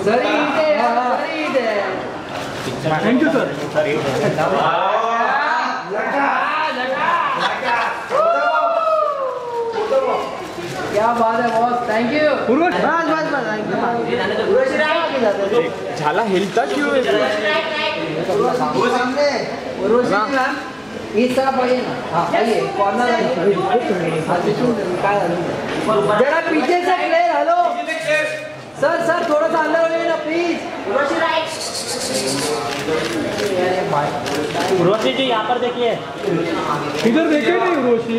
इथे thank you sir क्या बात है बॉस थैंक यू पूर्वज बस बस बस थैंक यू झाला हिलता क्यों मॅम इस तरफ़ पाहिजे ना हाँ कॉर्नर जरा पीछे से क्लियर हेलो सर सर थोड़ा सा अंदर होइए ना प्लीज़ उर्वशी जी यहाँ पर देखिए। इधर देखे नहीं उर्वशी।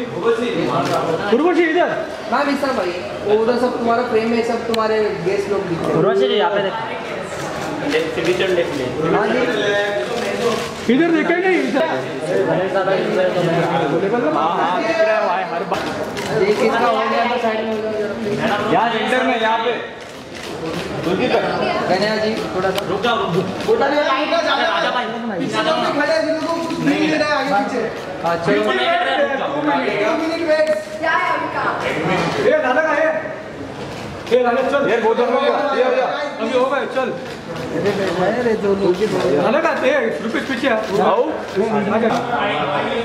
उर्वशी इधर। मैम इस तरफ़ आइए। वो उधर सब तुम्हारा फ्रेम में सब तुम्हारे गेस्ट लोग दिखते हैं। उर्वशी जी यहाँ पे देखिए। हाँ इधर देखे नहीं इधर। सर हो गया तो साइड में हो जाओ जरा यहाँ सेंटर में यहाँ पे। कन्या जी थोड़ा सा रुक जाओ राजा भाई हाँ चलो हे झालं का? हे। हे झालं चल। ये बहुत हो गया ये हो गया अभी हो गए चल। अरे दो लोग के दो झालं का ते रुपीज़ पीछे. आओ.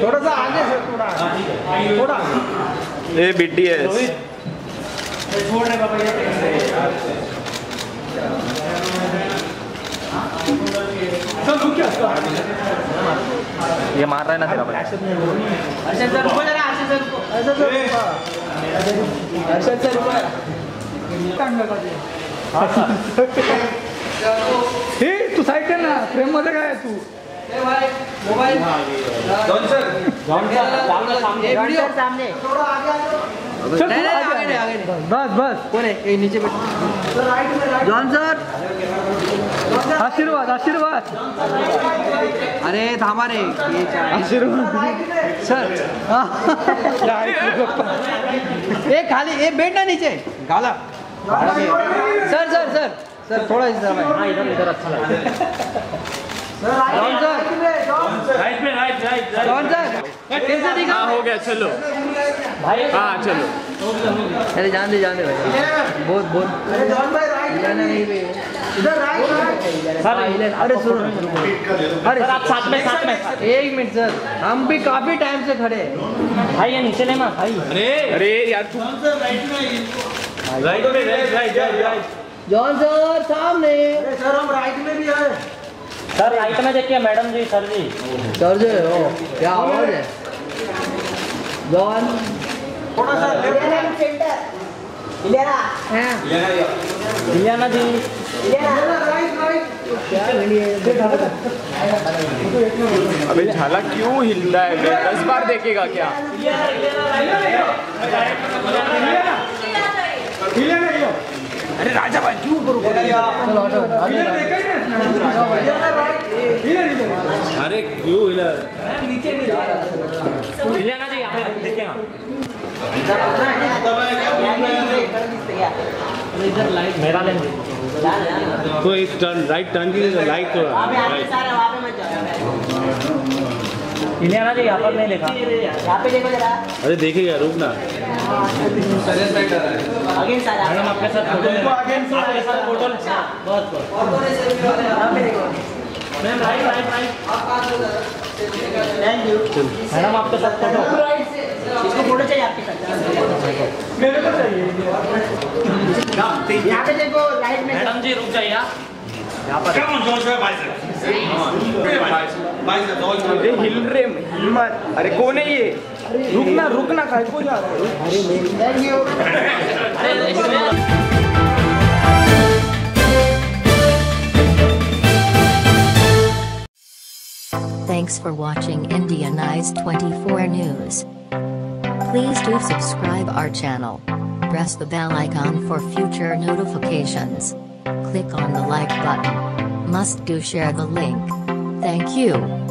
थोड़ा सा आगे से थोड़ा। थोडा। ये बीटीएस चल रुक जा ये मार रहा है ना तेरा sir sir sir sir hey तू साईड कर ना फ्रेम मध्ये काय तू? ए भाई मोबाइल जॉन सर. ये सामने। बस बस नीचे जॉन सर. आशीर्वाद आशीर्वाद। अरे रे आशीर्वाद सर। ए खाली ए बैठ ना नीचे। गाला। Sir sir sir. सर थोड़ा तरफ़ हाँ इधर इधर अच्छा लगा। John sir. राइट में राइट राइट जॉन सर। कैसे दिखा? हाँ हो गया चलो। भाई हाँ चलो। अरे जान दे जान दे भाई। बहुत बहुत। अरे जॉन भाई राइट नहीं भी इधर राइट सर अरे सुनो। सर आप साथ में साथ में। एक मिनट सर। हम भी काफ़ी टाइम से खड़े हैं। भाई ये नीचे लेना भाई। अरे अरे यार तू राइट में right right right John sir सामने। सर राइट में देखिए madam ji sir ji. Sir ji हो क्या आवाज़ है? जॉन। हाँ, इलियाना जी अबे झाला क्यों हिलता है बे? दस बार देखेगा क्या हिले नाही हिले. अरे राजा भाई क्यों करो ही अरे क्यों हिला इलियाना जी यहाँ पे लाइट मेरा तो एक टर्न राइट टर्न कीजिए लाइट थोड़ा इलियाना जी यहाँ पर नहीं लिखा अरे देखिएगा रुक ना। मैडम आपके साथ फ़ोटो आपके साथ फ़ोटो लेना बस बस ma'am right right right madam आपके साथ फ़ोटो इसको फ़ोटो चाहिए आपके साथ। मेरे को चाहिए। यहाँ पे देखो लाइट में मैडम जी रुक जाइए आप। Come on, Joshua, bicep. Bicep, all you अरे हिल रे हिल मत। अरे कोण आहे ये? रुक ना रुक ना काय कोण Thanks for watching Indian Eyes 24 News. Please do subscribe our channel. Press the bell icon for future notifications. Click on the like button. Must do share the link. Thank you.